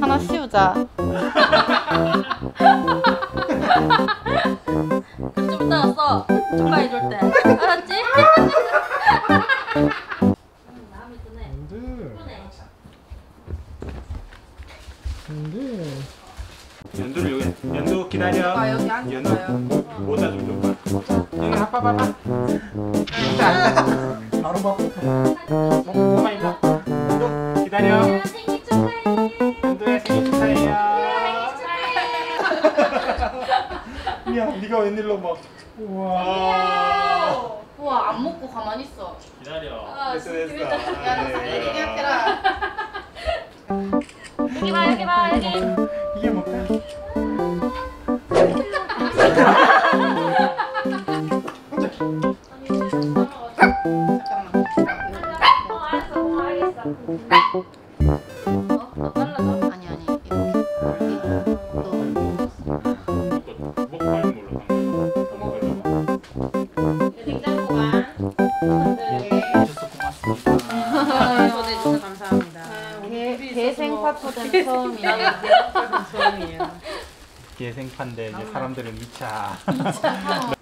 하나 씌우자. 좀 이따 써. 좀만 해줄 때. 알았지? 마음이 드네. 안돼 안돼 연두를 여기 연두 기다려. 아 여기 앉을까요? 모자 좀 줘봐. 여기 아빠 봐봐. 바로 밥부터 엄마 이거. 연두 기다려. 야 네가 웬일로 막 우와 우와 안 먹고 가만히 있어. 기다려. 됐어 됐어. 야, 네. 얘기할게라. 여기 봐, 여기 봐, 여기. 이게 뭘까? 어, 알았어, 어. 너? 아니 아니 이렇게. 먹고 초대해주셔서 감사합니다. 대생 파토는 처음이야. 처음이에요. 예생판데 이제 사람들은 2차.